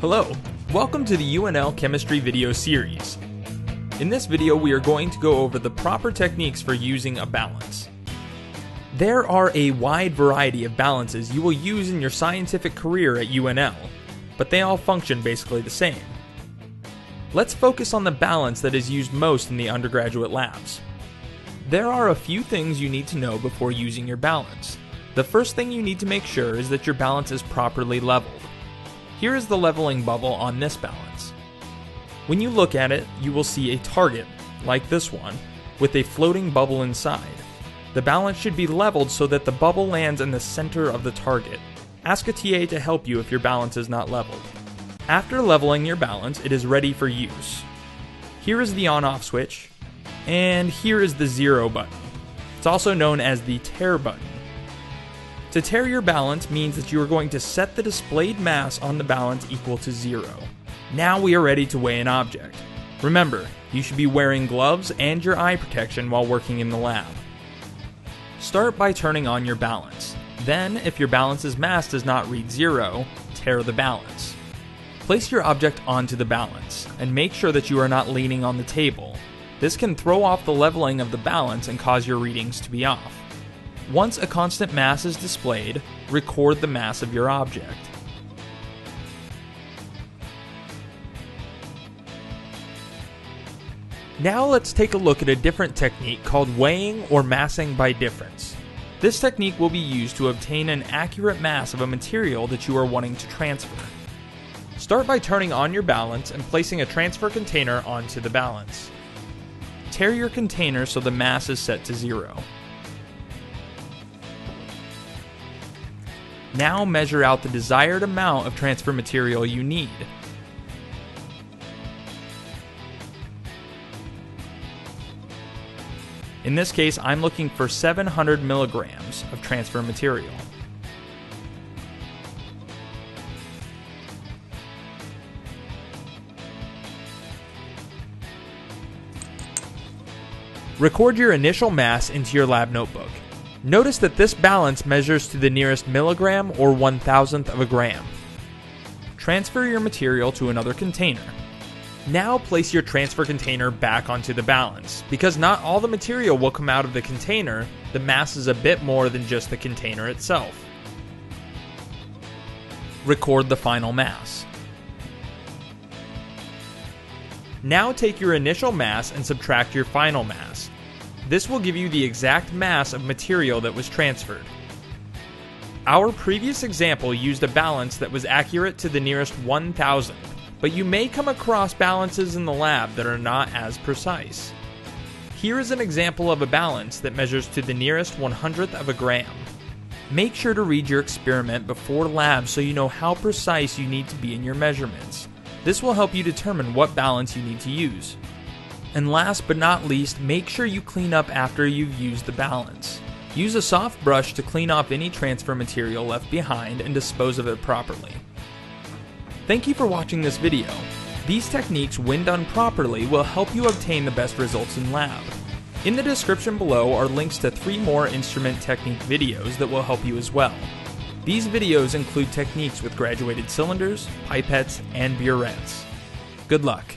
Hello, welcome to the UNL Chemistry video series. In this video, we are going to go over the proper techniques for using a balance. There are a wide variety of balances you will use in your scientific career at UNL, but they all function basically the same. Let's focus on the balance that is used most in the undergraduate labs. There are a few things you need to know before using your balance. The first thing you need to make sure is that your balance is properly leveled. Here is the leveling bubble on this balance. When you look at it, you will see a target, like this one, with a floating bubble inside. The balance should be leveled so that the bubble lands in the center of the target. Ask a TA to help you if your balance is not leveled. After leveling your balance, it is ready for use. Here is the on off switch, and here is the zero button. It's also known as the tare button. To tare your balance means that you are going to set the displayed mass on the balance equal to zero. Now we are ready to weigh an object. Remember, you should be wearing gloves and your eye protection while working in the lab. Start by turning on your balance. Then, if your balance's mass does not read zero, tare the balance. Place your object onto the balance, and make sure that you are not leaning on the table. This can throw off the leveling of the balance and cause your readings to be off. Once a constant mass is displayed, record the mass of your object. Now let's take a look at a different technique called weighing or massing by difference. This technique will be used to obtain an accurate mass of a material that you are wanting to transfer. Start by turning on your balance and placing a transfer container onto the balance. Tare your container so the mass is set to zero. Now measure out the desired amount of transfer material you need. In this case, I'm looking for 700 milligrams of transfer material. Record your initial mass into your lab notebook. Notice that this balance measures to the nearest milligram or one thousandth of a gram. Transfer your material to another container. Now place your transfer container back onto the balance. Because not all the material will come out of the container, the mass is a bit more than just the container itself. Record the final mass. Now take your initial mass and subtract your final mass. This will give you the exact mass of material that was transferred. Our previous example used a balance that was accurate to the nearest 1000th, but you may come across balances in the lab that are not as precise. Here is an example of a balance that measures to the nearest 100th of a gram. Make sure to read your experiment before lab so you know how precise you need to be in your measurements. This will help you determine what balance you need to use. And last but not least, make sure you clean up after you've used the balance. Use a soft brush to clean off any transfer material left behind and dispose of it properly. Thank you for watching this video. These techniques, when done properly, will help you obtain the best results in lab. In the description below are links to three more instrument technique videos that will help you as well. These videos include techniques with graduated cylinders, pipettes, and burettes. Good luck.